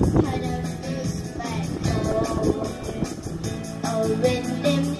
Cutter feels back home. Oh, when them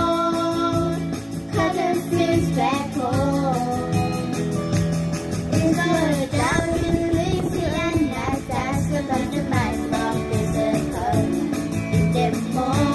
next time.